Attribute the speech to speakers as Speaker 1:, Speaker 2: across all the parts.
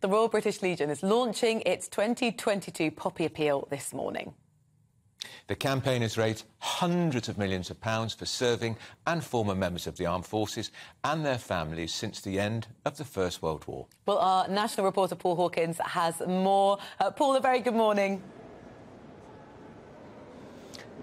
Speaker 1: The Royal British Legion is launching its 2022 Poppy Appeal this morning.
Speaker 2: The campaign has raised hundreds of millions of pounds for serving and former members of the armed forces and their families since the end of the First World War.
Speaker 1: Well, our national reporter Paul Hawkins has more. Uh, Paul, a very good morning.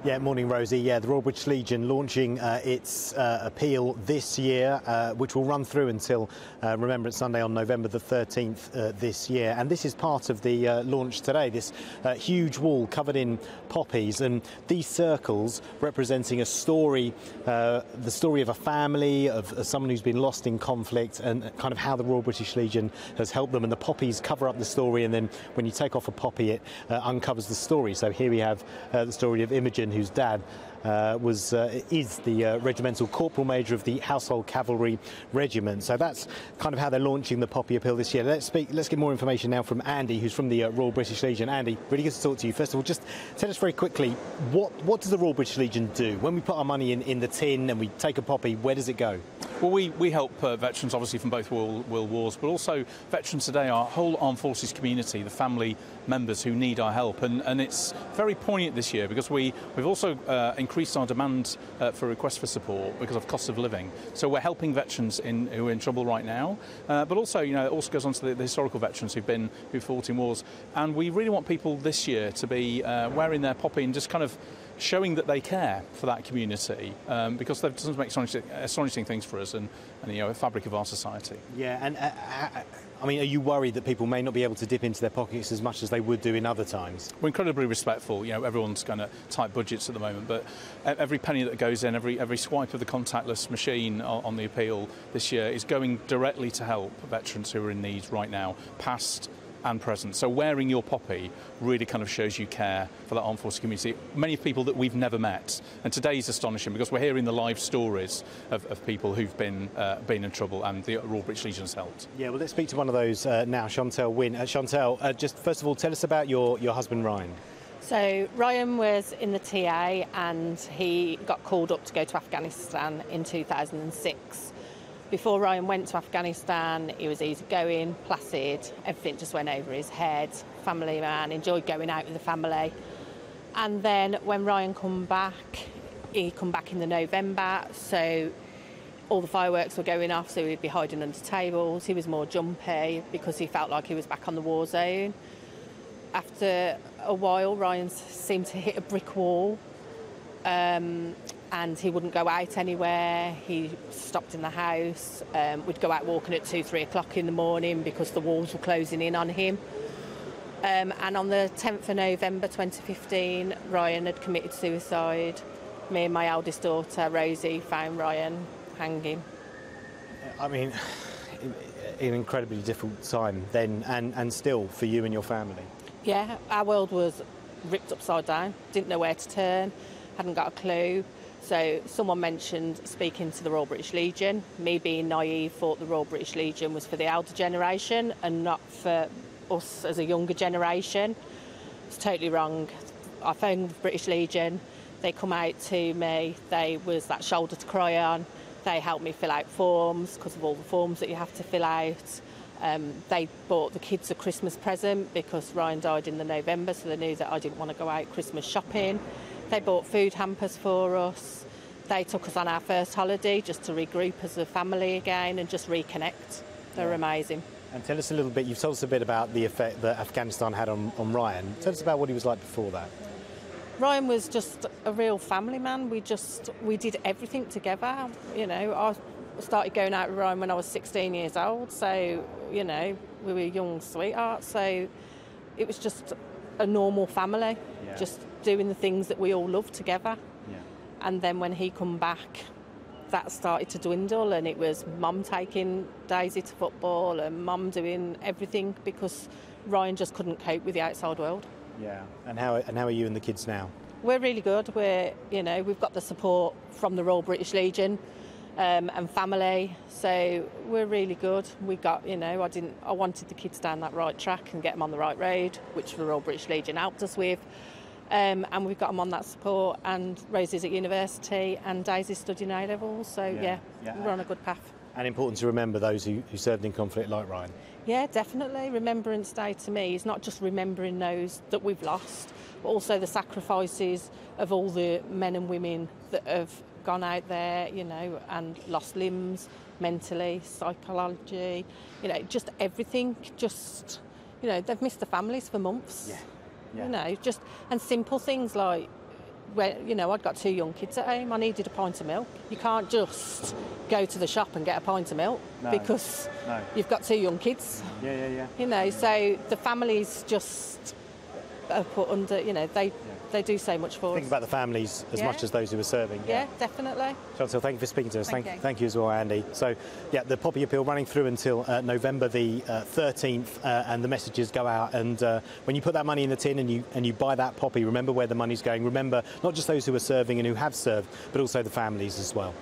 Speaker 3: Yeah, morning, Rosie. Yeah, the Royal British Legion launching uh, its uh, appeal this year, uh, which will run through until uh, Remembrance Sunday on November the 13th uh, this year. And this is part of the uh, launch today, this huge wall covered in poppies. And these circles representing a story, the story of a family, of, of, someone who's been lost in conflict, and kind of how the Royal British Legion has helped them. And the poppies cover up the story, and then when you take off a poppy, it uncovers the story. So here we have the story of Imogen whose dad uh, was uh, is the uh, regimental corporal major of the Household Cavalry Regiment. So that's kind of how they're launching the Poppy Appeal this year. Let's speak. Let's get more information now from Andy, who's from the uh, Royal British Legion. Andy, really good to talk to you. First of all, just tell us very quickly what what does the Royal British Legion do when we put our money in, in the tin and we take a poppy? Where does it go?
Speaker 4: Well, we, we help uh, veterans obviously from both world, world wars, but also veterans today, our whole armed forces community, the family members who need our help. And, and it's very poignant this year because we, we've also uh, increased our demand uh, for requests for support because of cost of living. So we're helping veterans in, who are in trouble right now, uh, but also, you know, it also goes on to the, the, historical veterans who've been, who fought in wars. And we really want people this year to be uh, wearing their poppy and just kind of showing that they care for that community um, because they've done some astonishing, astonishing, things for us and, and, you know, a fabric of our society.
Speaker 3: Yeah, and uh, uh, I mean, are you worried that people may not be able to dip into their pockets as much as they would do in other times?
Speaker 4: We're incredibly respectful. You know, everyone's kind of tight budgets at the moment, but every penny that goes in, every every swipe of the contactless machine on, on the appeal this year is going directly to help veterans who are in need right now, past and present. So wearing your poppy really kind of shows you care for that armed forces community. Many people that we've never met. And today is astonishing because we're hearing the live stories of, of people who've been, uh, been in trouble and the Royal British Legion has helped.
Speaker 3: Yeah, well, let's speak to one of those uh, now, Chantel Wynne. Uh, Chantel, uh, just first of all, tell us about your, your husband, Ryan.
Speaker 5: So Ryan was in the TA and he got called up to go to Afghanistan in 2006. Before Ryan went to Afghanistan, he was easygoing, placid, everything just went over his head, family man, enjoyed going out with the family. And then when Ryan come back, he come back in the November, so all the fireworks were going off, so he'd be hiding under tables. He was more jumpy because he felt like he was back on the war zone. After a while, Ryan seemed to hit a brick wall. Um, and he wouldn't go out anywhere. He stopped in the house. Um, we'd go out walking at two, three o'clock in the morning because the walls were closing in on him. Um, and on the 10th of November 2015, Ryan had committed suicide. Me and my eldest daughter, Rosie, found Ryan hanging.
Speaker 3: I mean, an incredibly difficult time then and, and still for you and your family.
Speaker 5: Yeah, our world was ripped upside down, didn't know where to turn, hadn't got a clue. So someone mentioned speaking to the Royal British Legion. Me being naive thought the Royal British Legion was for the elder generation and not for us as a younger generation. It's totally wrong. I phoned the British Legion. They come out to me. They was that shoulder to cry on. They helped me fill out forms because of all the forms that you have to fill out. Um, they bought the kids a Christmas present because Ryan died in the November, so they knew that I didn't want to go out Christmas shopping. They bought food hampers for us. They took us on our first holiday just to regroup as a family again and just reconnect. They're yeah. amazing.
Speaker 3: And tell us a little bit, you've told us a bit about the effect that Afghanistan had on, on Ryan. Tell us about what he was like before that.
Speaker 5: Ryan was just a real family man. We just, we did everything together. You know, I started going out with Ryan when I was 16 years old. So, you know, we were young sweethearts. So it was just a normal family, yeah. just doing the things that we all love together. Yeah. And then when he come back, that started to dwindle, and it was mum taking Daisy to football and mum doing everything because Ryan just couldn't cope with the outside world.
Speaker 3: Yeah. And how and how are you and the kids now?
Speaker 5: We're really good. We're you know we've got the support from the Royal British Legion um, and family. So we're really good. We got, you know, I didn't, I wanted the kids down that right track and get them on the right road, which the Royal British Legion helped us with. Um, and we've got them on that support. And Rosie's at university, and Daisy's studying A levels. So yeah, yeah, yeah, we're on a good path.
Speaker 3: And important to remember those who, who served in conflict like Ryan.
Speaker 5: Yeah, definitely. Remembrance Day to me is not just remembering those that we've lost, but also the sacrifices of all the men and women that have gone out there, you know, and lost limbs mentally, psychology, you know, just everything. Just, you know, they've missed the families for months.
Speaker 3: Yeah. Yeah.
Speaker 5: You know, just and simple things like where you know I'd got two young kids at home. I needed a pint of milk. You can't just go to the shop and get a pint of milk
Speaker 3: No.
Speaker 5: because
Speaker 3: No.
Speaker 5: you've got two young kids.
Speaker 3: Yeah, yeah, yeah.
Speaker 5: You know, so the families just are put under. You know, they they do so much for
Speaker 3: Think
Speaker 5: us.
Speaker 3: about the families as
Speaker 5: Yeah.
Speaker 3: much as those who are serving.
Speaker 5: yeah, definitely.
Speaker 3: Chantal, thank you for speaking to us.
Speaker 5: Thank
Speaker 3: Thank,
Speaker 5: you.
Speaker 3: thank you as well, Andy. So, yeah, the Poppy Appeal running through until uh, November the uh, 13th, uh, and the messages go out. And uh, when you put that money in the tin and you and you buy that poppy, remember where the money's going. Remember not just those who are serving and who have served, but also the families as well.